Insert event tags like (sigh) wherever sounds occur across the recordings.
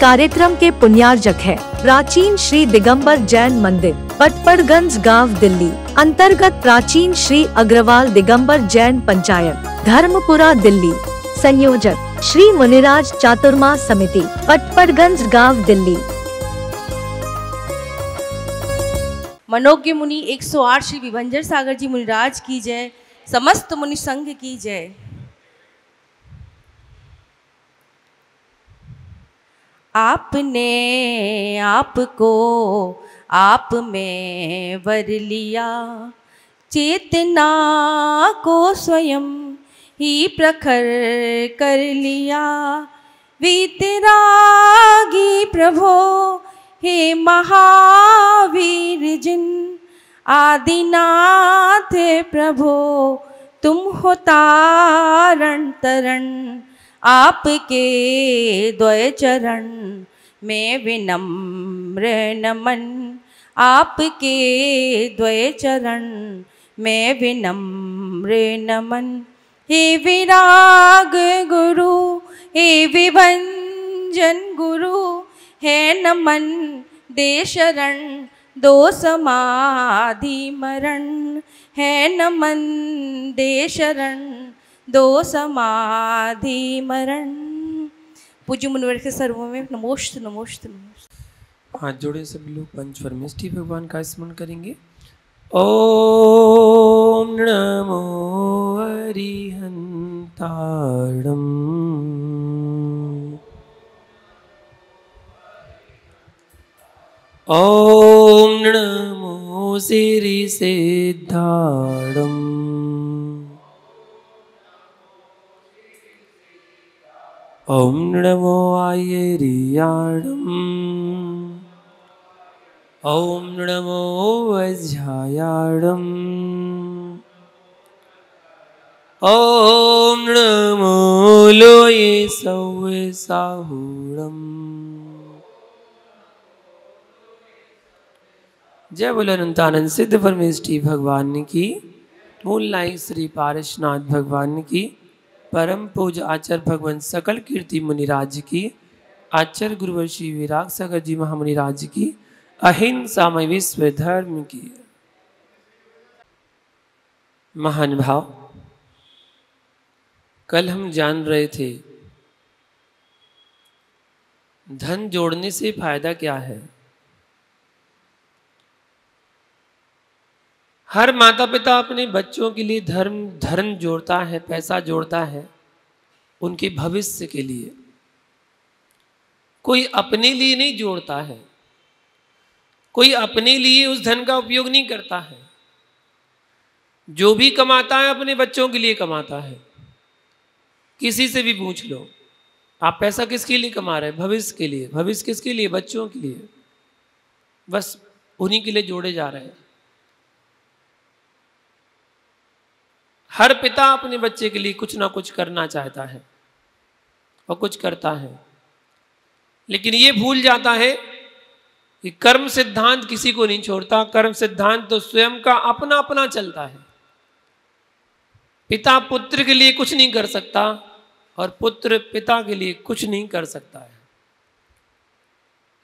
कार्यक्रम के पुण्यार्जक है। प्राचीन श्री दिगंबर जैन मंदिर, पटपड़गंज गाँव, दिल्ली। अंतर्गत प्राचीन श्री अग्रवाल दिगंबर जैन पंचायत, धर्मपुरा, दिल्ली। संयोजक, श्री मुनिराज चातुर्मा समिति, पटपड़गंज गाँव, दिल्ली। मनोज्ञ मुनि 108 श्री विभंजर सागर जी मुनिराज की जय। समस्त मुनि संघ की जय। आपने आपको आप में वर लिया। चेतना को स्वयं ही प्रखर कर लिया। वीतरागी प्रभो, हे महावीर जिन आदिनाथ प्रभो, तुम हो तारण तरण आपके द्वय चरण में विनम्र नमन। आपके द्वय चरण में विनम्र नमन। हे विराग गुरु, हे विभंजन गुरु, हे नमन दे शरण दो समाधि मरण। है नमन दे शरण दो समाधि मरण। पूज्य मुनिवर के सर्वों में नमोस्त नमोस्त नमोस्त। हाथ जोड़े सभी लोग पंच परमेष्टि भगवान का स्मरण करेंगे। ओम नमो हरिहंताड़म ओम नमो सिरि सिद्धाड़म आयरियाड़म ॐ नमो वज्रायाणम् ॐ नमो लोये सौवे साहूणम्। जय बोलो अनंतानंद सिद्ध परमेष्टि भगवान की मूल लाई श्री पारसनाथ भगवान की, परम पूज आचार्य भगवान सकल कीर्ति मुनिराज की आचार्य गुरुवर श्री विराग सागर जी महामुनिराज की अहिंसा में विश्व धर्म की। महान भाव, कल हम जान रहे थे, धन जोड़ने से फ़ायदा क्या है? हर माता पिता अपने बच्चों के लिए धर्म धर्म जोड़ता है, पैसा जोड़ता है, उनके भविष्य के लिए। कोई अपने लिए नहीं जोड़ता है। कोई अपने लिए उस धन का उपयोग नहीं करता है। जो भी कमाता है, अपने बच्चों के लिए कमाता है। किसी से भी पूछ लो, आप पैसा किसके लिए कमा रहे हैं? भविष्य के लिए। भविष्य किसके लिए? बच्चों के लिए। बस उन्हीं के लिए जोड़े जा रहे हैं। हर पिता अपने बच्चे के लिए कुछ ना कुछ करना चाहता है और कुछ करता है। लेकिन ये भूल जाता है कि कर्म सिद्धांत किसी को नहीं छोड़ता। कर्म सिद्धांत तो स्वयं का अपना अपना चलता है। पिता पुत्र के लिए कुछ नहीं कर सकता और पुत्र पिता के लिए कुछ नहीं कर सकता है।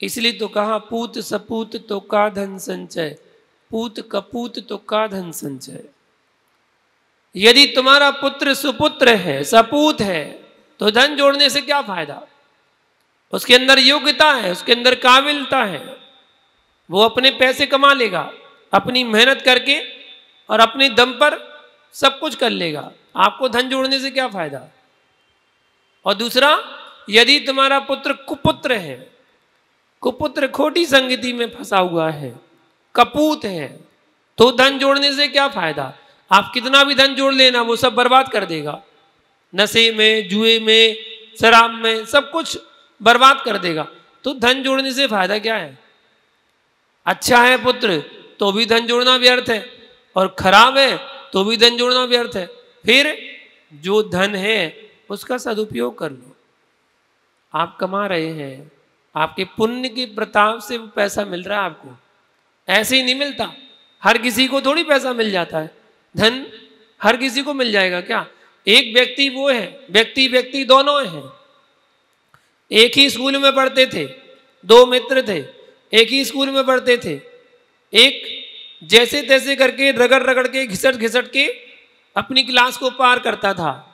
इसलिए तो कहा, पूत सपूत तो का धन संचय, पूत कपूत तो का धन संचय। यदि तुम्हारा पुत्र सुपुत्र है, सपूत है तो धन जोड़ने से क्या फ़ायदा? उसके अंदर योग्यता है, उसके अंदर काबिलता है। वो अपने पैसे कमा लेगा, अपनी मेहनत करके और अपने दम पर सब कुछ कर लेगा। आपको धन जोड़ने से क्या फ़ायदा? और दूसरा, यदि तुम्हारा पुत्र कुपुत्र है, कुपुत्र खोटी संगति में फंसा हुआ है, कपूत है तो धन जोड़ने से क्या फ़ायदा? आप कितना भी धन जोड़ लेना, वो सब बर्बाद कर देगा। नशे में, जुए में, शराब में, सब कुछ बर्बाद कर देगा। तो धन जोड़ने से फ़ायदा क्या है? अच्छा है पुत्र तो भी धन जोड़ना व्यर्थ है। और खराब है तो भी धन जोड़ना व्यर्थ है। फिर जो धन है, उसका सदुपयोग कर लो। आप कमा रहे हैं, आपके पुण्य के प्रताप से वो पैसा मिल रहा है आपको। ऐसे ही नहीं मिलता। हर किसी को थोड़ी पैसा मिल जाता है। धन हर किसी को मिल जाएगा क्या? एक व्यक्ति वो है व्यक्ति व्यक्ति दोनों हैं। एक ही स्कूल में पढ़ते थे, दो मित्र थे, एक ही स्कूल में पढ़ते थे। एक जैसे तैसे करके रगड़ रगड़ के घिसट घिसट के अपनी क्लास को पार करता था।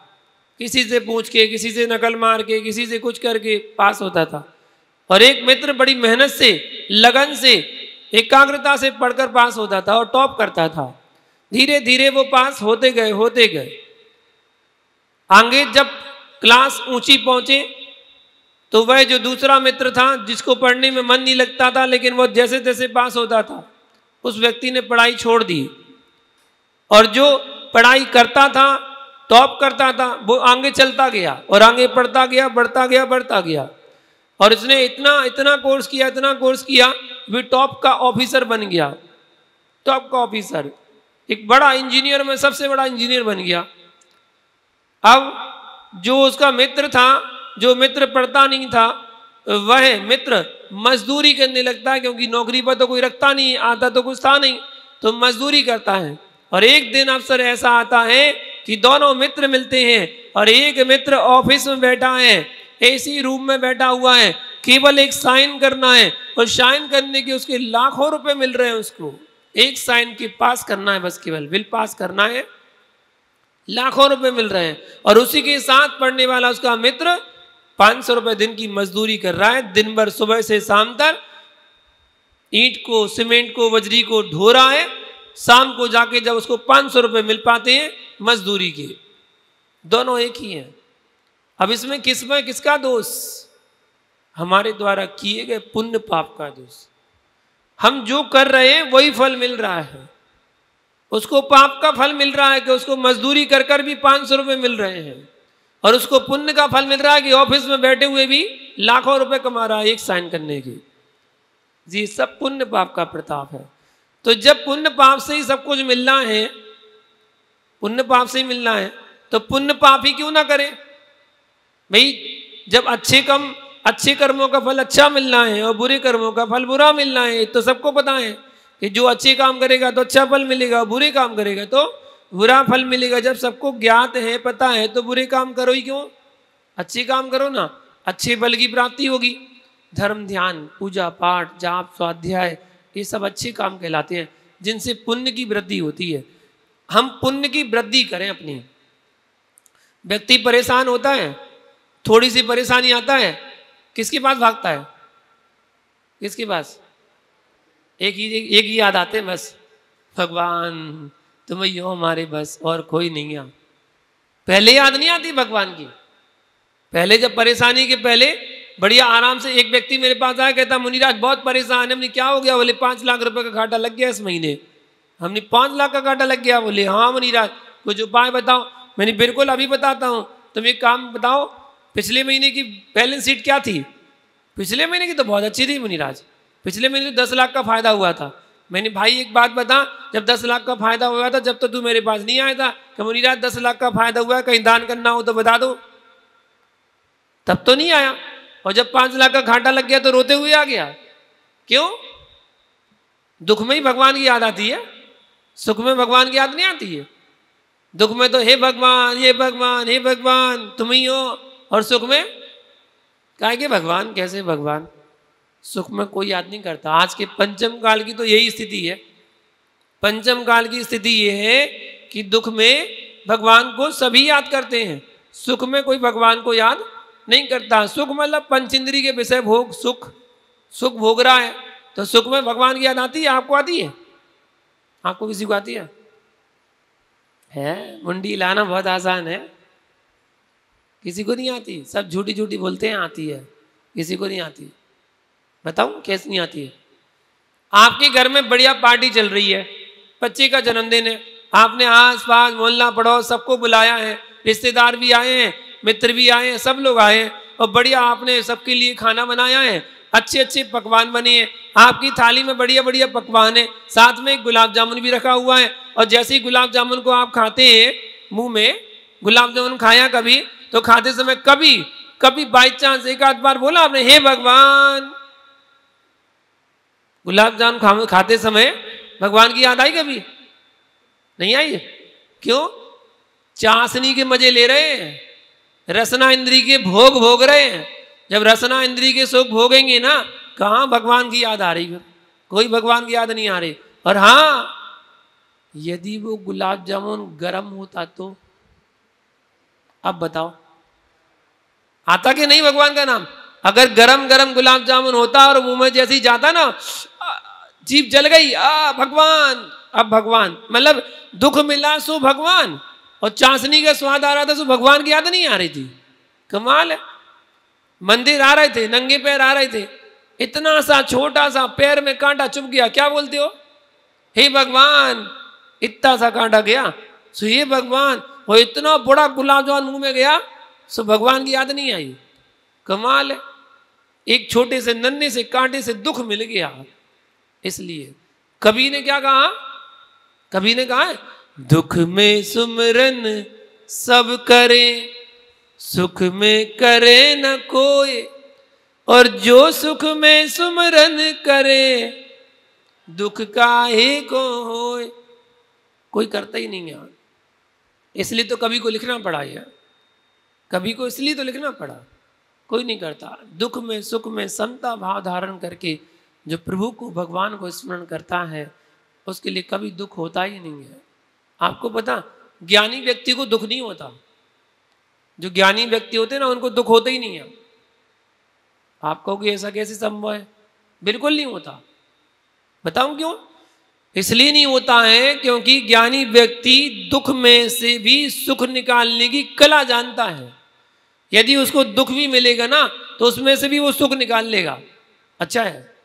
किसी से पूछ के, किसी से नकल मार के, किसी से कुछ करके पास होता था। और एक मित्र बड़ी मेहनत से, लगन से, एकाग्रता से पढ़कर पास होता था और टॉप करता था। धीरे धीरे वो पास होते गए होते गए। आगे जब क्लास ऊँची पहुँचे तो वह जो दूसरा मित्र था, जिसको पढ़ने में मन नहीं लगता था, लेकिन वो जैसे तैसे पास होता था, उस व्यक्ति ने पढ़ाई छोड़ दी। और जो पढ़ाई करता था, टॉप करता था, वो आगे चलता गया और आगे पढ़ता गया, बढ़ता गया बढ़ता गया। और इसने इतना इतना कोर्स किया, इतना कोर्स किया भी टॉप का ऑफिसर बन गया। टॉप का ऑफिसर, एक बड़ा इंजीनियर में सबसे बड़ा इंजीनियर बन गया। अब जो उसका मित्र था जो मित्र पढ़ता नहीं था, वह मित्र मजदूरी करने लगता है, क्योंकि नौकरी पर तो कोई रखता नहीं, आता तो कुछ था नहीं तो मजदूरी करता है। और एक दिन अवसर ऐसा आता है कि दोनों मित्र मिलते हैं और एक मित्र ऑफ़िस में बैठा है एसी रूम में बैठा हुआ है, केवल एक साइन करना है और साइन करने के उसके लाखों रुपए मिल रहे हैं उसको। एक साइन के पास करना है बस, केवल बिल पास करना है, लाखों रुपए मिल रहे हैं। और उसी के साथ पढ़ने वाला उसका मित्र पाँच सौ रुपए दिन की मजदूरी कर रहा है, दिन भर सुबह से शाम तक ईंट को, सीमेंट को बजरी को ढो रहा है, शाम को जाके जब उसको पाँच सौ रुपए मिल पाते हैं मजदूरी के। दोनों एक ही हैं। अब इसमें किसमें किसका दोष? हमारे द्वारा किए गए पुण्य पाप का दोष। हम जो कर रहे हैं, वही फल मिल रहा है। उसको पाप का फल मिल रहा है कि उसको मजदूरी कर कर भी पाँच सौ रुपये मिल रहे हैं। और उसको पुण्य का फल मिल रहा है कि ऑफ़िस में बैठे हुए भी लाखों रुपए कमा रहा है एक साइन करने की। जी, सब पुण्य पाप का प्रताप है। तो जब पुण्य पाप से ही सब कुछ मिलना है, पुण्य पाप से ही मिलना है तो पुण्य पाप ही क्यों ना करें? भाई, जब अच्छे कम, अच्छे कर्मों का फल अच्छा मिलना है और बुरे कर्मों का फल बुरा मिलना है तो सबको पता है कि जो अच्छे काम करेगा तो अच्छा फल मिलेगा बुरे काम करेगा तो बुरा फल मिलेगा। जब सबको ज्ञात है, पता है तो बुरे काम करो ही क्यों? अच्छे काम करो ना। अच्छे फल की प्राप्ति होगी। धर्म, ध्यान, पूजा, पाठ, जाप, स्वाध्याय, ये सब अच्छे काम कहलाते हैं, जिनसे पुण्य की वृद्धि होती है। हम पुण्य की वृद्धि करें अपनी। व्यक्ति परेशान होता है, थोड़ी सी परेशानी आता है, किसके पास भागता है? किसके पास? एक ही एक ही याद आते हैं बस। भगवान। तुम यो हमारे बस, और कोई नहीं आ पहले याद नहीं आती भगवान की? पहले जब परेशानी के पहले बढ़िया आराम से एक व्यक्ति मेरे पास आया, कहता मुनिराज बहुत परेशान है। हमने क्या हो गया? बोले, पाँच लाख रुपए का घाटा लग गया इस महीने। हमने पाँच लाख का घाटा लग गया। बोले हाँ मुनिराज कुछ उपाय बताओ। मैंने बिल्कुल अभी बताता हूँ। तुम एक काम बताओ, पिछले महीने की बैलेंस शीट क्या थी? पिछले महीने की तो बहुत अच्छी थी मुनिराज पिछले महीने तो दस लाख का फ़ायदा हुआ था। मैंने, भाई, एक बात बता, जब दस लाख का फ़ायदा हुआ था, जब तो तू मेरे पास नहीं आया था। कि मुनिराज दस लाख का फ़ायदा हुआ कहीं दान करना हो तो बता दो। तब तो नहीं आया। और जब पाँच लाख का घाटा लग गया तो रोते हुए आ गया। क्यों? दुख में ही भगवान की याद आती है। सुख में भगवान की याद नहीं आती है। दुख में तो हे भगवान हे भगवान हे भगवान, तुम ही हो। और सुख में, कहा भगवान, कैसे भगवान? सुख में कोई याद नहीं करता। आज के पंचम काल की तो यही स्थिति है। पंचम काल की स्थिति ये है कि दुख में भगवान को सभी याद करते हैं। सुख में कोई भगवान को याद नहीं करता। सुख मतलब पंचेंद्री के विषय भोग, सुख। सुख भोग रहा है तो सुख में भगवान की याद आती है, आपको आती है? आपको किसी को आती है? है, मुंडी लाना बहुत आसान है। किसी को नहीं आती। सब झूठी झूठी बोलते हैं, आती है। किसी को नहीं आती। बताऊँ कैसे आती है? आपके घर में बढ़िया पार्टी चल रही है। बच्चे का जन्मदिन है। आपने आस पास मोहल्ला पड़ोस सबको बुलाया है। रिश्तेदार भी आए हैं, मित्र भी आए हैं, सब लोग आए हैं। और बढ़िया आपने सबके लिए खाना बनाया है। अच्छे अच्छे पकवान बने हैं। आपकी थाली में बढ़िया बढ़िया पकवान है। साथ में एक गुलाब जामुन भी रखा हुआ है। और जैसे ही गुलाब जामुन को आप खाते हैं, मुँह में, गुलाब जामुन खाया कभी तो खाते समय कभी कभी बाई चांस एक आध बार बोला आपने, हे भगवान! गुलाब जामुन खाते समय भगवान की याद आई कभी? नहीं आई? क्यों? चाशनी के मज़े ले रहे हैं। रसना इंद्री के भोग भोग रहे हैं। जब रसना इंद्री के सुख भोगेंगे ना, कहाँ भगवान की याद आ रही? फिर कोई भगवान की याद नहीं आ रही। और हाँ यदि वो गुलाब जामुन गर्म होता तो? अब बताओ। आता कि नहीं भगवान का नाम? अगर गरम गरम गुलाब जामुन होता और मुँह में जैसे ही जाता ना जीप जल गई, आ, भगवान, अब भगवान मतलब दुख मिला सो भगवान, और चांसनी का स्वाद आ रहा था सो भगवान की याद नहीं आ रही थी। कमाल है। मंदिर आ रहे थे, नंगे पैर आ रहे थे, इतना सा छोटा सा पैर में कांटा चुप गया, क्या बोलते हो? हे भगवान, इतना सा कांटा गया, सो ये भगवान, और इतना बड़ा गुलाब जामुन मुँह में गया, सो भगवान की याद नहीं आई। कमाल है। एक छोटे से नन्हे से कांटे से दुख मिल गया। इसलिए कवि ने क्या कहा? कवि ने कहा दुख में सुमरन सब करे, सुख में करे न कोई और जो सुख में सुमरन करे, दुख का ही को होए। कोई करता ही नहीं है इसलिए तो कभी को लिखना पड़ा यार। कभी को इसलिए तो लिखना पड़ा। कोई नहीं करता। दुख में, सुख में समता भाव धारण करके जो प्रभु को, भगवान को स्मरण करता है, उसके लिए कभी दुख होता ही नहीं है। आपको पता, ज्ञानी व्यक्ति को दुख नहीं होता। जो ज्ञानी व्यक्ति होते ना, उनको दुख होता ही नहीं है। आप कहोगे, ऐसा कैसे संभव है? बिल्कुल नहीं होता। बताऊँ क्यों? इसलिए नहीं होता है क्योंकि ज्ञानी व्यक्ति दुख में से भी सुख निकालने की कला जानता है। यदि उसको दुख भी मिलेगा ना तो उसमें से भी वो सुख निकाल लेगा। अच्छा है।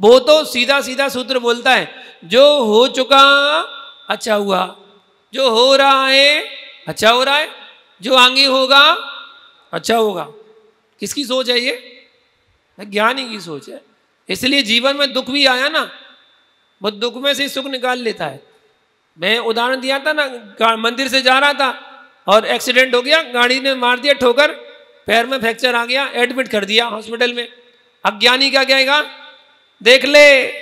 वो तो सीधा सीधा सूत्र बोलता है, जो हो चुका अच्छा हुआ। जो हो रहा है अच्छा हो रहा है। जो आगे होगा अच्छा होगा। किसकी सोच है ये? ज्ञानी की सोच है। इसलिए जीवन में दुख भी आया ना, वो दुख में से सुख निकाल लेता है। मैं उदाहरण दिया था ना मंदिर से जा रहा था और एक्सीडेंट हो गया, गाड़ी ने मार दिया, ठोकर, पैर में फ्रैक्चर आ गया, एडमिट कर दिया हॉस्पिटल में। अज्ञानी क्या कहेगा? देख ले,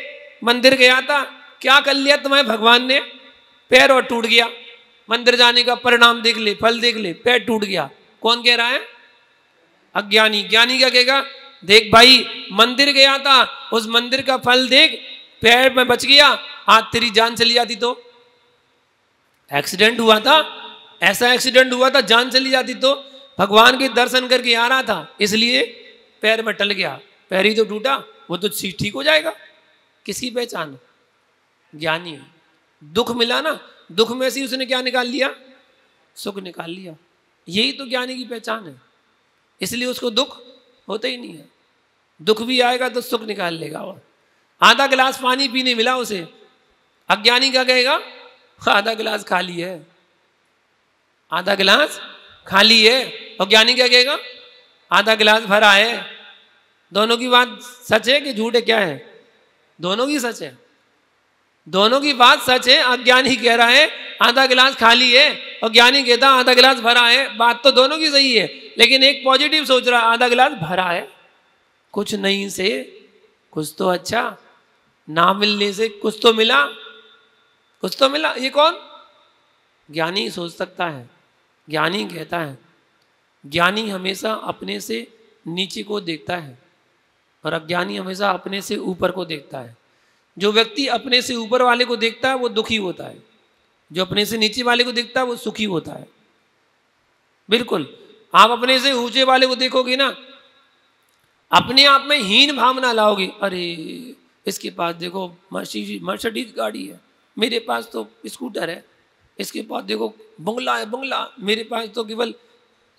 मंदिर गया था, क्या कर लिया तुम्हें भगवान ने? पैर और टूट गया। मंदिर जाने का परिणाम देख ले, फल देख ले, पैर टूट गया। कौन कह रहा है? अज्ञानी। ज्ञानी क्या कहेगा? देख भाई, मंदिर गया था, उस मंदिर का फल देख, पैर में बच गया, आज तेरी जान चली जाती तो। एक्सीडेंट हुआ था ऐसा एक्सीडेंट हुआ था, जान चली जाती तो भगवान के दर्शन करके आ रहा था, इसलिए पैर में टल गया। पैर ही तो टूटा, वो तो ठीक हो जाएगा। किसकी पहचान? ज्ञानी। दुख मिला ना, दुख में से उसने क्या निकाल लिया? सुख निकाल लिया। यही तो ज्ञानी की पहचान है। इसलिए उसको दुख होता ही नहीं है। दुख भी आएगा तो सुख निकाल लेगा और आधा गिलास पानी पीने मिला उसे। अज्ञानी क्या कहेगा? आधा गिलास खाली है आधा गिलास खाली है और ज्ञानी क्या कहेगा? आधा गिलास भरा है। दोनों की बात सच है कि झूठ है? क्या है? दोनों की सच है। दोनों की बात सच है, अज्ञानी कह रहा है, आधा गिलास खाली है और ज्ञानी कहता आधा गिलास भरा है। बात तो दोनों की सही है, लेकिन एक पॉजिटिव सोच रहा आधा गिलास भरा है। कुछ नहीं से कुछ तो अच्छा ना मिलने से कुछ तो मिला। कुछ तो मिला, ये कौन? ज्ञानी सोच सकता है। ज्ञानी कहता है। ज्ञानी हमेशा अपने से नीचे को देखता है और अज्ञानी हमेशा अपने से ऊपर को देखता है। जो व्यक्ति अपने से ऊपर वाले को देखता है, वो दुखी होता है। जो अपने से नीचे वाले को देखता है, वो सुखी होता है। बिल्कुल, आप अपने से ऊँचे वाले को देखोगे ना, अपने आप में हीन भावना लाओगे, अरे, इसके पास देखो मर्सिडीज गाड़ी है, मेरे पास तो स्कूटर है। इसके पास देखो, बंगला है, बंगला। मेरे पास तो केवल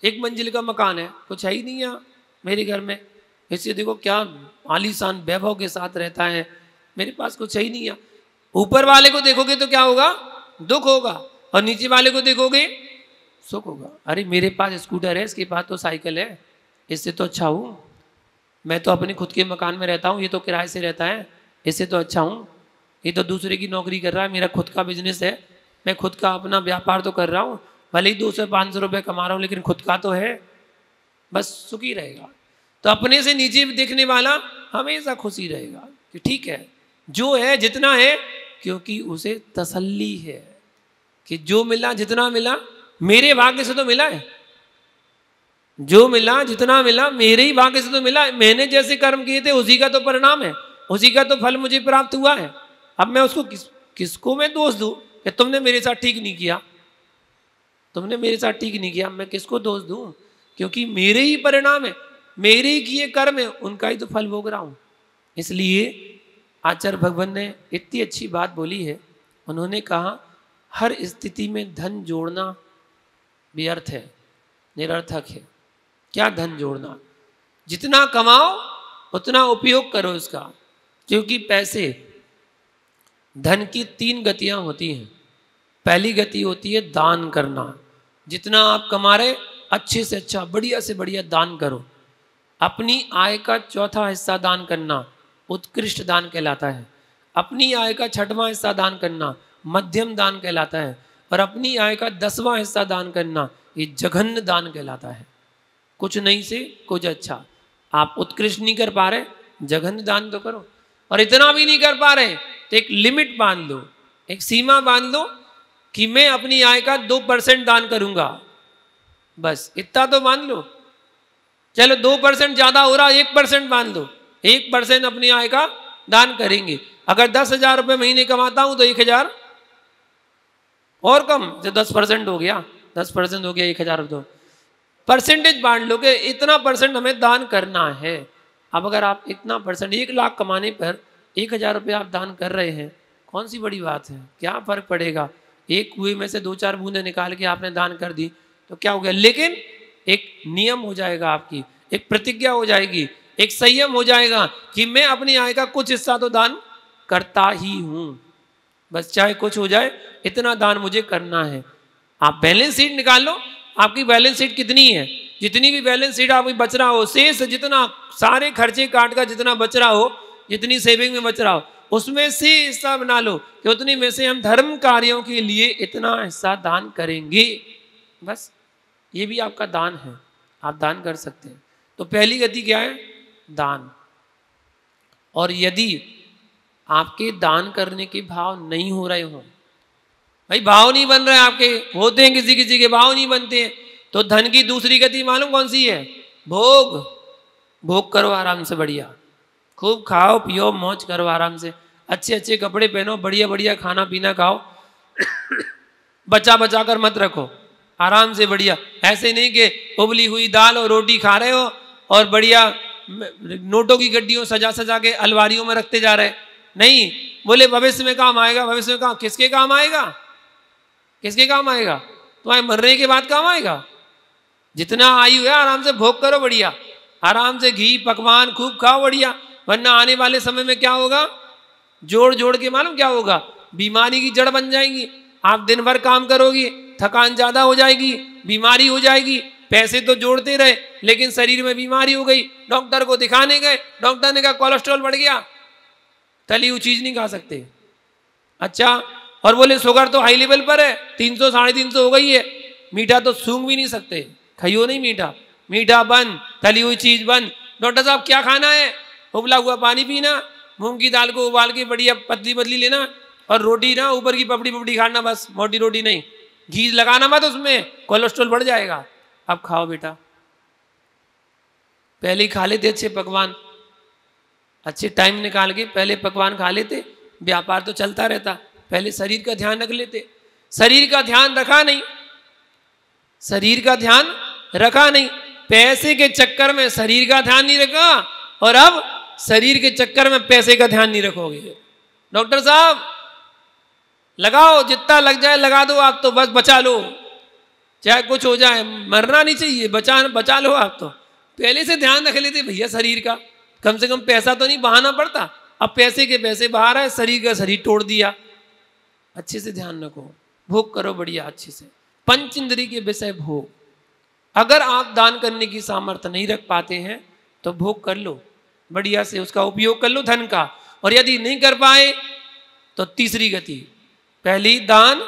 एक मंजिल का मकान है, कुछ है ही नहीं यहाँ, मेरे घर में। इससे देखो क्या आलीशान वैभव के साथ रहता है, मेरे पास कुछ है ही नहीं है ऊपर वाले को देखोगे तो क्या होगा? दुख होगा, और नीचे वाले को देखोगे, सुख होगा। अरे, मेरे पास स्कूटर है, इसके पास तो साइकिल है, इससे तो अच्छा हूँ। मैं तो अपने खुद के मकान में रहता हूँ, ये तो किराए से रहता है, इससे तो अच्छा हूँ। ये तो दूसरे की नौकरी कर रहा है, मेरा खुद का बिज़नेस है। मैं खुद का अपना व्यापार तो कर रहा हूँ, भले ही दो सौ पाँच सौ रुपये कमा रहा हूँ, लेकिन खुद का तो है। बस सुखी रहेगा। तो अपने से नीचे देखने वाला हमेशा खुशी रहेगा कि ठीक है, जो है जितना है, क्योंकि उसे तसल्ली है कि जो मिला जितना मिला, मेरे भाग्य से तो मिला है। जो मिला जितना मिला, मेरे ही भाग्य से तो मिला मैंने जैसे कर्म किए थे, उसी का तो परिणाम है। उसी का तो फल मुझे प्राप्त हुआ है। अब मैं उसको किस, किसको मैं दोष दूँ? कि तुमने मेरे साथ ठीक नहीं किया। तुमने मेरे साथ ठीक नहीं किया, मैं किसको दोष दूँ? क्योंकि मेरे ही परिणाम है, मेरे ही किए कर्म है, उनका ही तो फल भोग रहा हूँ। इसलिए आचार्य भगवान ने इतनी अच्छी बात बोली है। उन्होंने कहा, हर स्थिति में धन जोड़ना व्यर्थ है, निरर्थक है। क्या धन जोड़ना? जितना कमाओ, उतना उपयोग करो इसका। क्योंकि पैसे, धन की तीन गतियाँ होती हैं। पहली गति होती है दान करना। जितना आप कमा रहे अच्छे से अच्छा बढ़िया से बढ़िया दान करो। अपनी आय का चौथा हिस्सा दान करना, उत्कृष्ट दान कहलाता है। अपनी आय का छठवां हिस्सा दान करना, मध्यम दान कहलाता है। और अपनी आय का दसवां हिस्सा दान करना, ये जघन्य दान कहलाता है। कुछ नहीं से, कुछ अच्छा। आप उत्कृष्ट नहीं कर पा रहे, जघन्य दान तो करो। और इतना भी नहीं कर पा रहे तो एक लिमिट बाँध लो, एक सीमा बाँध लो कि मैं अपनी आय का दो परसेंट दान करूँगा। बस, इतना तो बाँध लो। चलो, दो परसेंट ज़्यादा हो रहा, एक परसेंट बाँध लो। एक परसेंट अपनी आय का दान करेंगे। अगर दस हज़ार रुपये महीने कमाता हूँ तो एक हज़ार और कम। जो दस परसेंट हो गया, दस परसेंट हो गया, एक हज़ार रुपये परसेंटेज बांट लो कि इतना परसेंट हमें दान करना है। अब अगर आप इतना परसेंट, एक लाख कमाने पर एक हज़ार रुपये आप दान कर रहे हैं, कौन सी बड़ी बात है? क्या फ़र्क पड़ेगा? एक कुएँ में से दो चार बूंदे निकाल के आपने दान कर दी तो क्या हो गया? लेकिन एक नियम हो जाएगा आपकी, एक प्रतिज्ञा हो जाएगी, एक संयम हो जाएगा कि मैं अपनी आय का कुछ हिस्सा तो दान करता ही हूँ। बस चाहे कुछ हो जाए, इतना दान मुझे करना है। आप बैलेंस शीट निकाल लो, आपकी बैलेंस शीट कितनी है? जितनी भी बैलेंस शीट आपकी बच रहा हो, शेष जितना सारे खर्चे काट का जितना बच रहा हो, जितनी सेविंग में बच रहा हो उसमें से हिस्सा बना लो कि उतनी में से हम धर्म कार्यों के लिए इतना हिस्सा दान करेंगे। बस, ये भी आपका दान है। आप दान कर सकते हैं। तो पहली गति क्या है? दान। और यदि आपके दान करने के भाव नहीं हो रहे हो, भाई भाव नहीं बन रहे आपके, होते हैं किसी किसी के, भाव नहीं बनते हैं तो धन की दूसरी गति मालूम कौन सी है? भोग। भोग करो आराम से बढ़िया। खूब खाओ, पियो, मौज करो आराम से। अच्छे अच्छे कपड़े पहनो, बढ़िया बढ़िया खाना, पीना खाओ। बचा बचा कर मत रखो। आराम से बढ़िया। ऐसे नहीं कि उबली हुई दाल और रोटी खा रहे हो और बढ़िया नोटों की गड्डियों सजा सजा के अलवारियों में रखते जा रहे नहीं। बोले, भविष्य में काम आएगा, भविष्य में काम किसके काम आएगा? किसके काम आएगा? तुम्हारे मरने के बाद काम आएगा। जितना आयु है, आराम से भोग करो बढ़िया। आराम से घी, पकवान, खूब खाओ बढ़िया। वरना आने वाले समय में क्या होगा? जोड़ जोड़ के मालूम क्या होगा? बीमारी की जड़ बन जाएगी। आप दिन भर काम करोगे, थकान ज़्यादा हो जाएगी, बीमारी हो जाएगी। पैसे तो जोड़ते रहे, लेकिन शरीर में बीमारी हो गई। डॉक्टर को दिखाने गए, डॉक्टर ने कहा, कोलेस्ट्रॉल बढ़ गया। तली हुई चीज़ नहीं खा सकते। अच्छा और बोले, शुगर तो हाई लेवल पर है, तीन सौ, साढ़े तीन सौ हो गई है। मीठा तो सूंघ भी नहीं सकते। खाइयो नहीं मीठा। मीठा बंद, तली हुई चीज़ बंद। डॉक्टर साहब, क्या खाना है? उबला हुआ पानी पीना, मूंग की दाल को उबाल के बढ़िया पतली पतली लेना और रोटी ना ऊपर की पपड़ी पपड़ी खाना बस, मोटी रोटी नहीं। घी लगाना मत उसमें, कोलेस्ट्रॉल बढ़ जाएगा। अब खाओ बेटा। पहले ही खा लेते अच्छे पकवान। अच्छे टाइम निकाल के पहले पकवान खा लेते, व्यापार तो चलता रहता। पहले शरीर का ध्यान रख लेते। शरीर का ध्यान रखा नहीं। शरीर का ध्यान रखा नहीं। पैसे के चक्कर में शरीर का ध्यान नहीं रखा और अब शरीर के चक्कर में पैसे का ध्यान नहीं रखोगे। डॉक्टर साहब, लगाओ, जितना लग जाए लगा दो आप तो बस बचा लो। चाहे कुछ हो जाए, मरना नहीं चाहिए, बचा बचा लो आप तो। पहले से ध्यान रख लेते भैया शरीर का। कम से कम पैसा तो नहीं बहाना पड़ता। अब पैसे के पैसे बाहर है शरीर का शरीर तोड़ दिया। अच्छे से ध्यान रखो। भोग करो बढ़िया, अच्छे से। पंच इंद्री के विषय भोग। अगर आप दान करने की सामर्थ्य नहीं रख पाते हैं तो भोग कर लो। बढ़िया से उसका उपयोग कर लो धन का। और यदि नहीं कर पाए तो तीसरी गति। पहली दान,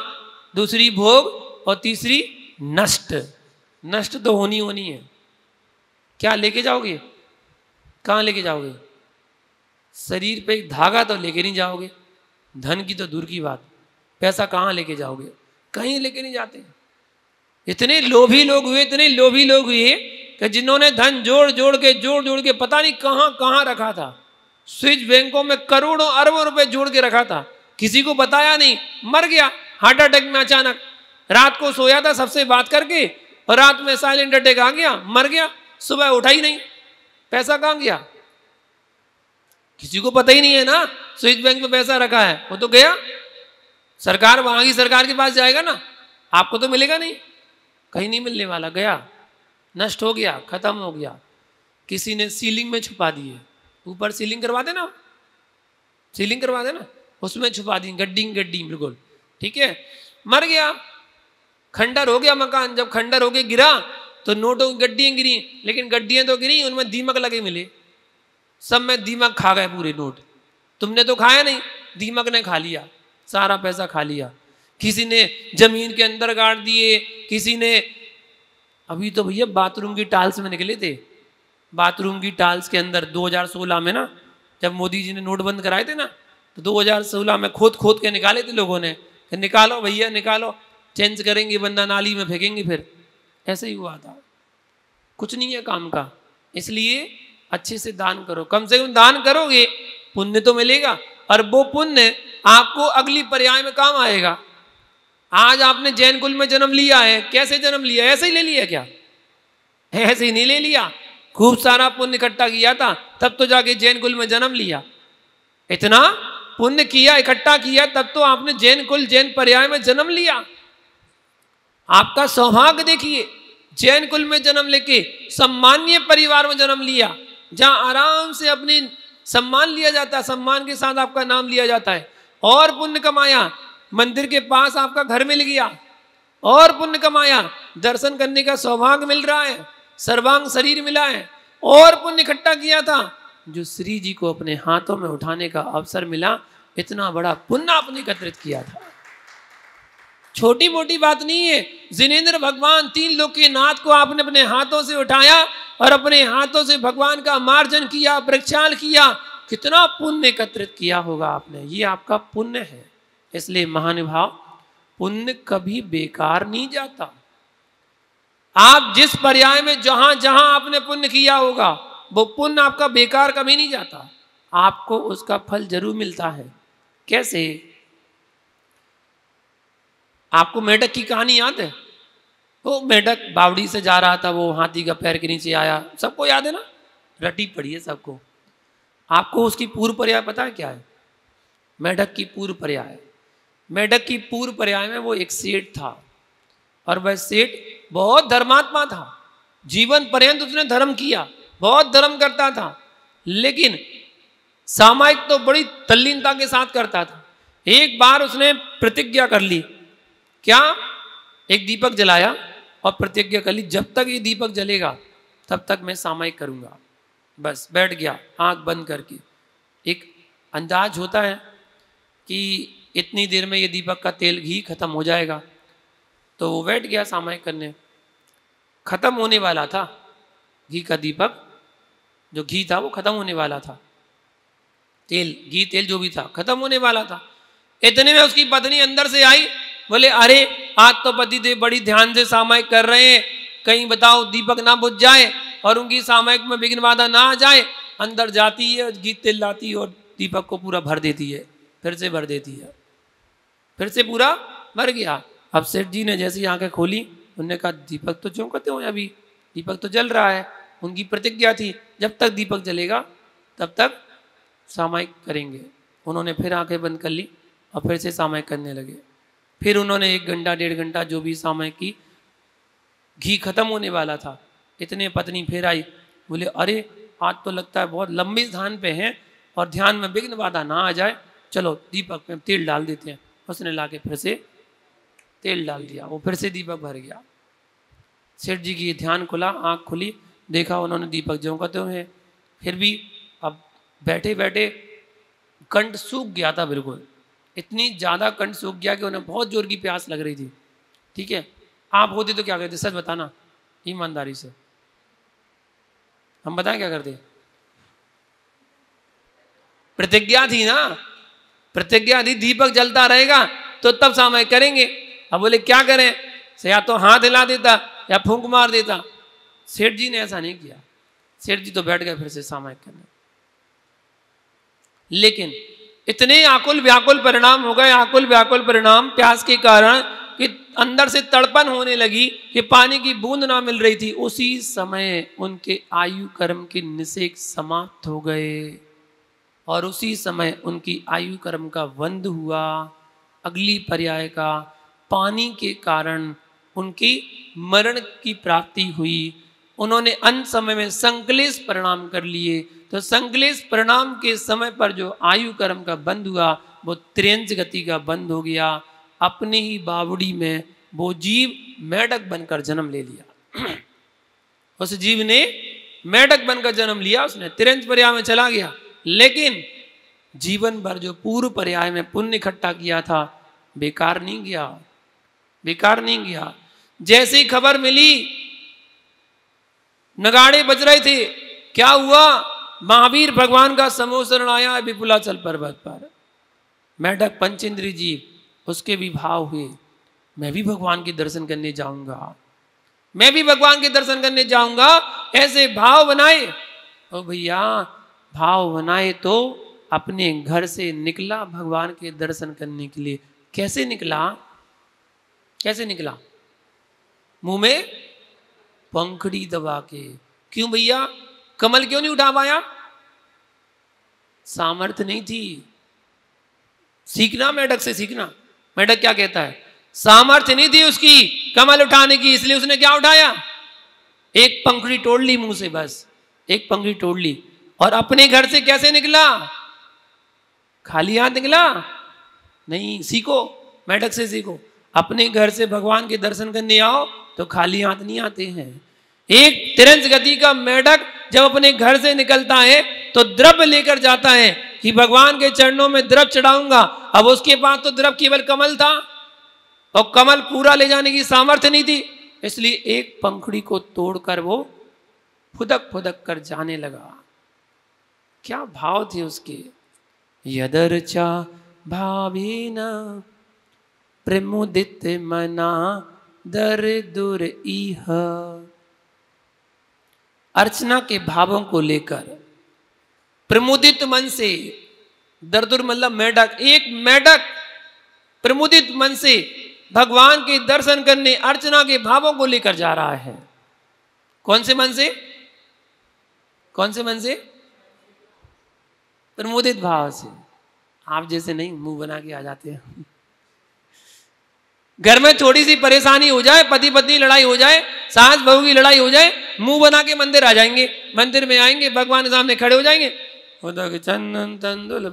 दूसरी भोग और तीसरी नष्ट। नष्ट तो होनी होनी है। क्या लेके जाओगे? कहाँ लेके जाओगे? शरीर पे एक धागा तो लेके नहीं जाओगे। धन की तो दूर की बात। पैसा कहाँ लेके जाओगे? कहीं लेके नहीं जाते। इतने लोभी लोग हुए, इतने लोभी लोग हुए कि जिन्होंने धन जोड़ जोड़ के, जोड़ जोड़ के, पता नहीं कहाँ कहाँ रखा था। स्विच बैंकों में करोड़ों अरबों रुपए जोड़ के रखा था। किसी को बताया नहीं, मर गया, हार्ट अटैक में अचानक। रात को सोया था सबसे बात करके और रात में साइलेंट अटैक आ गया, मर गया, सुबह उठा ही नहीं। पैसा कहाँ गया? किसी को पता ही नहीं है ना स्विच बैंक में पैसा रखा है, वो तो गया। सरकार, वहाँ की सरकार के पास जाएगा ना, आपको तो मिलेगा नहीं। कहीं नहीं मिलने वाला, गया। नष्ट हो गया, खत्म हो गया। किसी ने सीलिंग में छुपा दिए ऊपर सीलिंग करवा देना। सीलिंग करवा देना। उसमें छुपा दी, गड्डी गड्डी, बिल्कुल। ठीक है? मर गया। खंडर हो गया मकान। जब खंडर हो गया गिरा तो नोटों की गड्डियाँ गिरी, लेकिन गड्डियाँ तो गिरी, उनमें दीमक लगे मिले। सब में दीमक खा गए पूरे नोट। तुमने तो खाया नहीं, दीमक ने खा लिया, सारा पैसा खा लिया। किसी ने ज़मीन के अंदर गाड़ दिए, किसी ने अभी तो भैया बाथरूम की टाल्स में निकले थे। बाथरूम की टाल्स के अंदर 2016 में ना, जब मोदी जी ने नोट बंद कराए थे ना तो 2016 में खोद खोद के निकाले थे लोगों ने। कि निकालो भैया, निकालो चेंज करेंगे बंदा, नाली में फेंकेंगे फिर। ऐसे ही हुआ था। कुछ नहीं है काम का। इसलिए अच्छे से दान करो। कम से कम दान करोगे, पुण्य तो मिलेगा, और वो पुण्य आपको अगली पर्याय में काम आएगा। आज आपने जैन कुल में जन्म लिया है। कैसे जन्म लिया? ऐसे ही ले लिया क्या? ऐसे ही नहीं ले लिया। खूब सारा पुण्य इकट्ठा किया था, तब तो जाके जैन कुल में जन्म लिया। इतना पुण्य किया, इकट्ठा किया, तब तो आपने जैन कुल, जैन पर्याय में जन्म लिया। आपका सौभाग्य देखिए, जैन कुल में जन्म लेके सम्मान्य परिवार में जन्म लिया, जहाँ आराम से अपनी सम्मान लिया जाता है, सम्मान के साथ आपका नाम लिया जाता है, और पुण्य कमाया मंदिर के पास आपका घर मिल गया, और पुण्य कमाया, दर्शन करने का सौभाग्य मिल रहा है, सर्वांग शरीर मिला है, और पुण्य इकट्ठा किया था। जो श्री जी को अपने हाथों में उठाने का अवसर मिला, इतना बड़ा पुण्य आपने एकत्रित किया था। छोटी मोटी बात नहीं है, जिनेन्द्र भगवान तीन लोग के नाथ को आपने अपने हाथों से उठाया, और अपने हाथों से भगवान का मार्जन किया, प्रक्षाल किया, कितना पुण्य एकत्रित किया होगा आपने, ये आपका पुण्य है। इसलिए महानुभाव, पुण्य कभी बेकार नहीं जाता। आप जिस पर्याय में जहाँ जहाँ आपने पुण्य किया होगा, वो पुण्य आपका बेकार कभी नहीं जाता। आपको उसका फल ज़रूर मिलता है। कैसे? आपको मेढक की कहानी याद है? वो मेढक बावड़ी से जा रहा था, वो हाथी का पैर के नीचे आया। सबको याद है ना? रटी पड़ी है सबको। आपको उसकी पूर्व पर्याय पता है क्या है? मेढक की पूर्व पर्याय। मेढक की पूर्व पर्याय में वो एक सेठ था। और वह सेठ बहुत धर्मात्मा था। जीवन पर्यंत उसने धर्म किया, बहुत धर्म करता था। लेकिन सामायिक तो बड़ी तल्लीनता के साथ करता था। एक बार उसने प्रतिज्ञा कर ली। क्या? एक दीपक जलाया और प्रतिज्ञा कर ली, जब तक ये दीपक जलेगा, तब तक मैं सामायिक करूँगा। बस बैठ गया, आँख बंद करके। एक अंदाज होता है कि इतनी देर में ये दीपक का तेल घी खत्म हो जाएगा। तो वो बैठ गया सामायिक करने। खत्म होने वाला था। घी का दीपक, जो घी था, वो खत्म होने वाला था। तेल, घी, तेल जो भी था, खत्म होने वाला था। इतने में उसकी पत्नी अंदर से आई, बोले, अरे, आज तो पति देव बड़ी ध्यान से सामायिक कर रहे हैं। कहीं बताओ, दीपक ना बुझ जाए और उनकी सामायिक में विघ्न बाधा ना आ जाए। अंदर जाती है, घी तेल लाती है और दीपक को पूरा भर देती है, फिर से भर देती है। फिर से पूरा भर गया। अब सेठ जी ने जैसी आँखें खोली, उनने कहा, दीपक तो चौंकते हो अभी? दीपक तो जल रहा है। उनकी प्रतिज्ञा थी, जब तक दीपक जलेगा, तब तक सामायिक करेंगे। उन्होंने फिर आँखें बंद कर ली और फिर से सामायिक करने लगे। फिर उन्होंने एक घंटा, डेढ़ घंटा जो भी सामायिक की, घी खत्म होने वाला था। इतने पत्नी फिर आई, बोले, अरे, आज तो लगता है बहुत लंबे स्थान पे हैं और ध्यान में विघ्न बाधा ना आ जाए। चलो, दीपक में तेल डाल देते हैं। उसने ला के फिर से तेल डाल दिया। वो फिर से दीपक भर गया। सेठ जी की ध्यान खुला, आँख खुली, देखा उन्होंने दीपक झोंकते हुए फिर भी अब बैठे बैठे कंठ सूख गया था बिल्कुल। इतनी ज़्यादा कंठ सूख गया कि उन्हें बहुत ज़ोर की प्यास लग रही थी। ठीक है? आप होते तो क्या करते सच बताना, ईमानदारी से। हम बताएँ क्या करते? प्रतिज्ञा थी ना? प्रतिज्ञा थी दीपक जलता रहेगा तो तब सामयिक करेंगे। अब बोले, क्या करें? से या तो हाथ हिला देता, या फूंक मार देता। सेठ जी ने ऐसा नहीं किया। सेठ जी तो बैठ गए फिर से सामायिक करने। लेकिन इतने आकुल व्याकुल परिणाम हो गए, आकुल व्याकुल परिणाम, प्यास के कारण कि अंदर से तड़पन होने लगी कि पानी की बूंद ना मिल रही थी। उसी समय उनके आयु कर्म के निषेक समाप्त हो गए। और उसी समय उनकी आयु कर्म का बंद हुआ। अगली पर्याय का पानी के कारण उनकी मरण की प्राप्ति हुई। उन्होंने अंत समय में संकलेश परिणाम कर लिए। तो संकलेश परिणाम के समय पर जो आयु कर्म का बंद हुआ, वो त्रियंज गति का बंद हो गया। अपनी ही बावड़ी में वो जीव मेढक बनकर जन्म ले लिया। (clears throat) उस जीव ने मेढक बनकर जन्म लिया, उसने त्रियंज पर्याय में चला गया। लेकिन जीवन भर जो पूर्व पर्याय में पुण्य इकट्ठा किया था, बेकार नहीं गया। बेकार नहीं गया। जैसी खबर मिली, नगाड़े बज रहे थे। क्या हुआ? महावीर भगवान का समूह शरण आया विपुलाचल पर्वत पर। मेढक पंचेंद्री जीव, उसके भी भाव हुए। मैं भी भगवान के दर्शन करने जाऊँगा। मैं भी भगवान के दर्शन करने जाऊँगा। ऐसे भाव बनाए। ओ भैया भाव बनाए तो अपने घर से निकला भगवान के दर्शन करने के लिए। कैसे निकला? कैसे निकला? मुँह में पंखड़ी दबा के। क्यों भैया? कमल क्यों नहीं उठा पाया? सामर्थ्य नहीं थी। सीखना मेढक से सीखना। मेढक क्या कहता है? सामर्थ्य नहीं थी उसकी कमल उठाने की, इसलिए उसने क्या उठाया? एक पंखड़ी तोड़ ली मुँह से बस। एक पंखड़ी तोड़ ली। और अपने घर से कैसे निकला? खाली हाथ निकला? नहीं, सीखो, मेढक से सीखो। अपने घर से भगवान के दर्शन करने आओ तो खाली हाथ नहीं आते हैं। एक तिरंज गति का मेढक जब अपने घर से निकलता है तो द्रव्य लेकर जाता है कि भगवान के चरणों में द्रव्य चढ़ाऊँगा। अब उसके पास तो द्रव्य केवल कमल था और कमल पूरा ले जाने की सामर्थ्य नहीं थी। इसलिए एक पंखड़ी को तोड़कर वो फुदक फुदक कर जाने लगा। क्या भाव थे उसके? यदर्चा भावीन प्रमुदित मना दर दुर इह। अर्चना के भावों को लेकर, प्रमुदित मन से दरदुर मतलब मेढक, एक मेढक प्रमुदित मन से भगवान के दर्शन करने, अर्चना के भावों को लेकर जा रहा है। कौन से मन से? कौन से मन से? प्रमोदित भाव से। आप जैसे नहीं, मुँह बना के आ जाते हैं। घर में थोड़ी सी परेशानी हो जाए पति पत्नी लड़ाई हो जाए, सास बहू की लड़ाई हो जाए, मुँह बना के मंदिर आ जाएँगे। मंदिर में आएँगे, भगवान के सामने खड़े हो जाएँगे। चंदन, तंदुल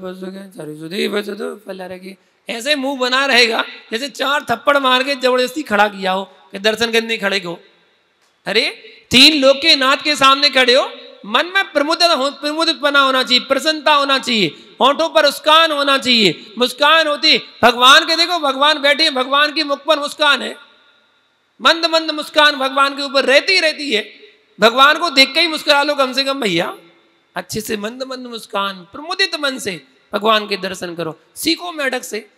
ऐसे मुँह बना रहेगा, जैसे चार थप्पड़ मार के ज़बरदस्ती खड़ा किया हो, कि दर्शन करने खड़े को। अरे, तीन लोग के नाथ के सामने खड़े हो मन में प्रमुदित हो प्रमुदित बना होना चाहिए, प्रसन्नता होना चाहिए, होठों पर मुस्कान होना चाहिए। मुस्कान होती, भगवान के देखो, भगवान बैठे भगवान की मुख पर मुस्कान है। मंद मंद मुस्कान भगवान के ऊपर रहती रहती है। भगवान को देख के ही मुस्कुरा लो कम से कम भैया। अच्छे से मंद मंद मुस्कान, प्रमुदित मन से भगवान के दर्शन करो। सीखो मेढक से।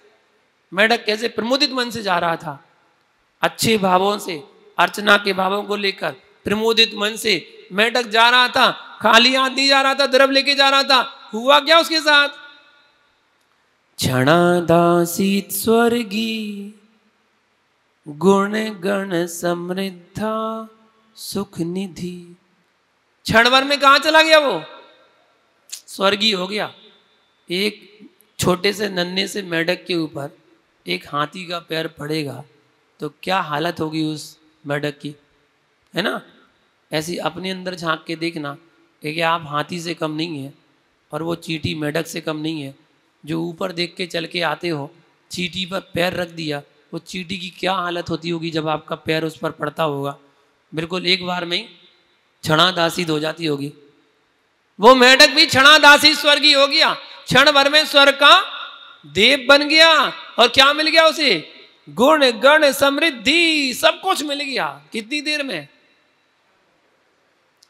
मेढक कैसे प्रमुदित मन से जा रहा था। अच्छे भावों से, अर्चना के भावों को लेकर प्रमोदित मन से मेढक जा रहा था, खाली हाथ नहीं जा रहा था, द्रव लेके जा रहा था। हुआ क्या उसके साथ? क्षणादासीत स्वर्गी, गुण गण समृद्धा, सुख निधि। क्षण भर में कहा चला गया वो? स्वर्गीय हो गया। एक छोटे से नन्हे से मेढक के ऊपर एक हाथी का पैर पड़ेगा तो क्या हालत होगी उस मेढक की? है ना? ऐसी अपने अंदर झाँक के देखना कि आप हाथी से कम नहीं है और वो चीटी मेढक से कम नहीं है। जो ऊपर देख के चल के आते हो, चीटी पर पैर रख दिया, वो चीटी की क्या हालत होती होगी जब आपका पैर उस पर पड़ता होगा? बिल्कुल एक बार में ही क्षणादासित हो जाती होगी। वो मेढक भी क्षणादासी स्वर्गीय हो गया। क्षण भर में स्वर्ग का देव बन गया और क्या मिल गया उसे? गुण, गण, समृद्धि, सब कुछ मिल गया। कितनी देर में?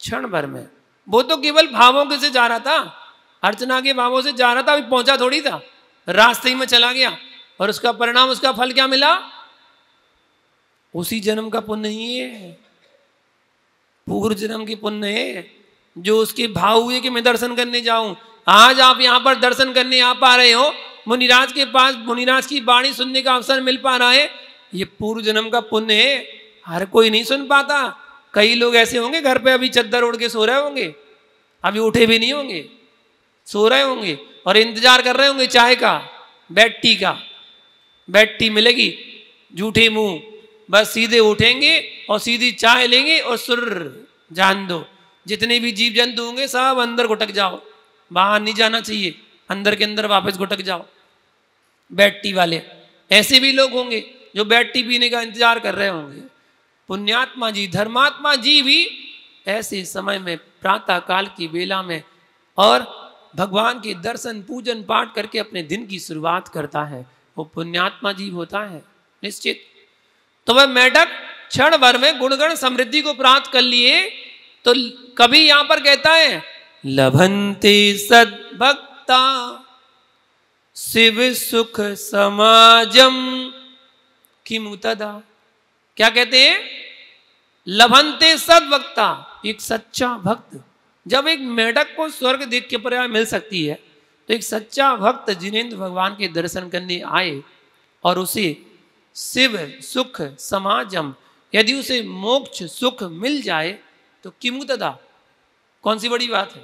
क्षण भर में। वो तो केवल भावों के से जा रहा था। अर्चना के भावों से जा रहा था, अभी पहुँचा थोड़ी था। रास्ते ही में चला गया। और उसका परिणाम, उसका फल क्या मिला? उसी जन्म का पुण्य ही है। पूर्व जन्म की पुण्य है, जो उसके भाव हुए कि मैं दर्शन करने जाऊँ। आज आप यहाँ पर दर्शन करने आ पा रहे हो। मुनिराज के पास, मुनिराज की बाणी सुनने का अवसर मिल पा रहा है। ये पूर्व जन्म का पुण्य है। हर कोई नहीं सुन पाता। कई लोग ऐसे होंगे, घर पे अभी चद्दर उड़ के सो रहे होंगे, अभी उठे भी नहीं होंगे, सो रहे होंगे और इंतज़ार कर रहे होंगे चाय का बेड टी का बेड टी मिलेगी, झूठे मुँह, बस सीधे उठेंगे और सीधी चाय लेंगे और सुर जान दो, जितने भी जीव जंतु होंगे सब अंदर घुटक जाओ, बाहर नहीं जाना चाहिए, अंदर के अंदर वापस घुटक जाओ बेड टी वाले, ऐसे भी लोग होंगे जो बेड टी पीने का इंतज़ार कर रहे होंगे। पुण्यात्मा जी, धर्मात्मा जी भी ऐसे समय में प्रातः काल की बेला में और भगवान के दर्शन, पूजन, पाठ करके अपने दिन की शुरुआत करता है। वो पुण्यात्मा जीव होता है, निश्चित। तो वह मेढक क्षण भर में गुणगण समृद्धि को प्राप्त कर लिए तो कभी यहाँ पर कहता है लभंते सदभक्ता, शिव सुख समाजम की मुतदा क्या कहते हैं? लभंते सदभक्ता एक सच्चा भक्त। जब एक मेढक को स्वर्ग देख के पर्याय मिल सकती है तो एक सच्चा भक्त जिनेन्द्र भगवान के दर्शन करने आए और उसे शिव सुख समाजम, यदि उसे मोक्ष सुख मिल जाए तो किमुतदा कौन सी बड़ी बात है?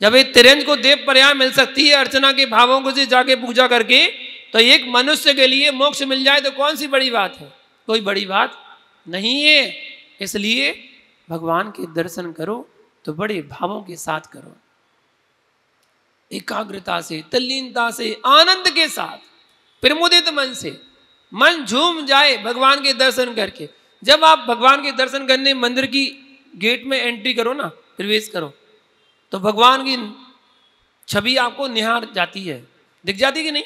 जब एक तिरंज को देव पर्याय मिल सकती है, अर्चना के भावों को से जाके पूजा करके तो एक मनुष्य के लिए मोक्ष मिल जाए तो कौन सी बड़ी बात है? कोई बड़ी बात नहीं है। इसलिए भगवान के दर्शन करो तो बड़े भावों के साथ करो। एकाग्रता से, तल्लीनता से, आनंद के साथ, प्रमुदित मन से। मन झूम जाए भगवान के दर्शन करके। जब आप भगवान के दर्शन करने मंदिर की गेट में एंट्री करो ना, प्रवेश करो तो भगवान की छवि आपको निहार जाती है। दिख जाती कि नहीं?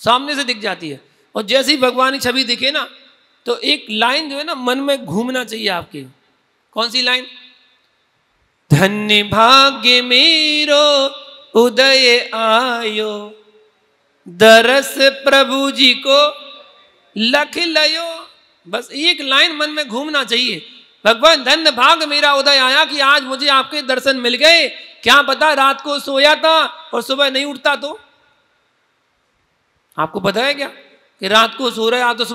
सामने से दिख जाती है। और जैसे ही भगवान की छवि दिखे ना तो एक लाइन जो है ना, मन में घूमना चाहिए आपके। कौन सी लाइन? धन्य भाग्य मेरो, उदय आयो। दरस प्रभु जी को लख लयो। बस एक लाइन मन में घूमना चाहिए। भगवान, धन्य भाग मेरा उदय आया कि आज मुझे आपके दर्शन मिल गए। क्या पता रात को सोया था और सुबह नहीं उठता तो? आपको पता है क्या? कि रात को सो रहे आप तो सुबह